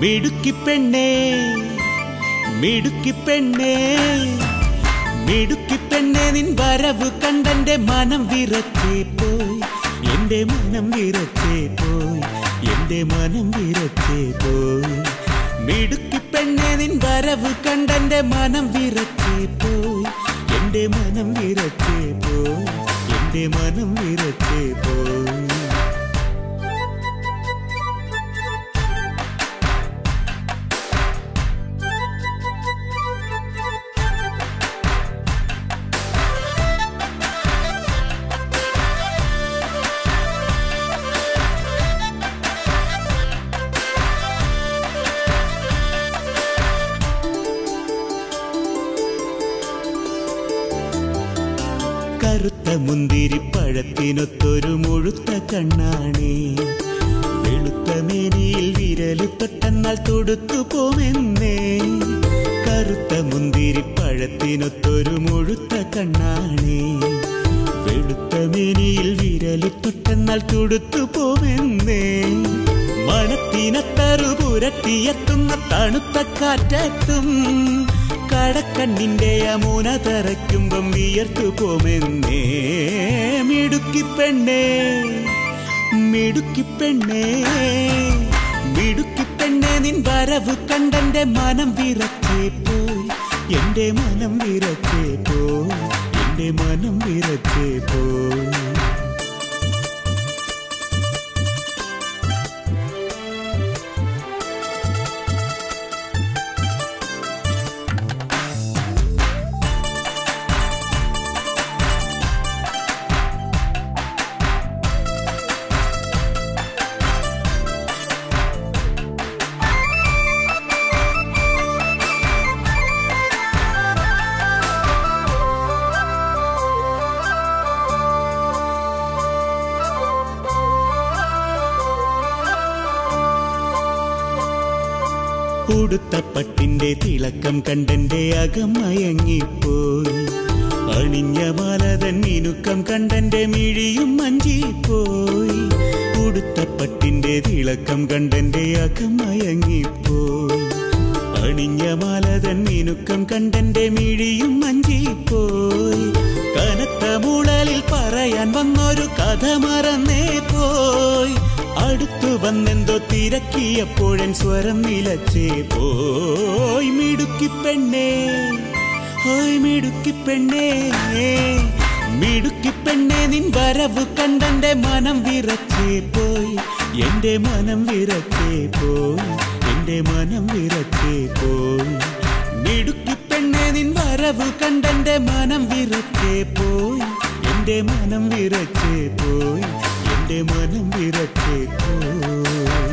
മിടുക്കി പെണ്ണേ മിടുക്കി പെണ്ണേ മിടുക്കി പെണ്ണേ നിൻ വരവ് കണ്ടെന്റെ മനം വിറച്ചേ പോയി. എന്റെ മനം വിറച്ചേ പോയി എന്റെ മനം വിറച്ചേ പോയി. മിടുക്കി പെണ്ണേ നിൻ വരവ് കണ്ടെന്റെ മനം വിറച്ചേ പോയി. എന്റെ മനം വിറച്ചേ പോയി എന്റെ മനം വിറച്ചേ പോയി. കറുത്ത മുന്തിരി പഴത്തിനൊത്തൊരു മുഴുത്ത കണ്ണാണേ. വെളുത്ത മേനിയിൽ വിരൽ തൊട്ടെന്നാൽ തൊടുത്തു പോമെന്നേ. കറുത്ത മുന്തിരിപ്പഴത്തിനൊത്തൊരു മുഴുത്ത കണ്ണാണേ. വെളുത്ത മേനിയിൽ വിരൽ തൊട്ടെന്നാൽ തൊടുത്തു പോമെന്നേ. മണത്തിനത്തറു പുരട്ടിയെത്തുന്ന തണുത്ത കാറ്റത്തും കടക്കണ്ണിന്റെ അമൂന തറയ്ക്കുമ്പം വിയർത്തു പോമെന്നേ. മിടുക്കി പെണ്ണേ മിടുക്കി പെണ്ണേ മിടുക്കി പെണ്ണേ നിൻ വരവ് കണ്ടെന്റെ മനം വിറക്കേ പോയി. എന്റെ മനം വിറക്കേ പോയി എന്റെ മനം വിറക്കേ പോയി. ഉടുത്ത പട്ടിന്റെ തിളക്കം കണ്ടെന്റെ അകം മയങ്ങിപ്പോയി. അണിഞ്ഞ മാലതൻ മിനുക്കം കണ്ടെന്റെ മിഴിയും മഞ്ചിപ്പോയി. കൊടുത്ത പട്ടിന്റെ തിളക്കം കണ്ടെന്റെ അകം മയങ്ങിപ്പോയി. അണിഞ്ഞ മാലതൻ മിനുക്കം കണ്ടെന്റെ മിഴിയും അടുത്തു വന്നെന്തോ തിരക്കിയപ്പോഴൻ സ്വരം നിലച്ചേ പോയി മിടുക്കി പെണ്ണേ ഹോയ് മിടുക്കി പെണ്ണേ മിടുക്കി പെണ്ണേ നിൻ വരവ് കണ്ടെന്റെ മനം വിറച്ചേ. പോയി എന്റെ മനം വിറച്ചേ. പോയി എന്റെ മനം വിറച്ചേ. പോയി മിടുക്കി പെണ്ണേ നിൻ വരവ് കണ്ടെന്റെ മനം വിറച്ചേ. പോയി എന്റെ മനം വിറച്ചേ. പോയി എന്റെ മനം വിറച്ചേ പോയി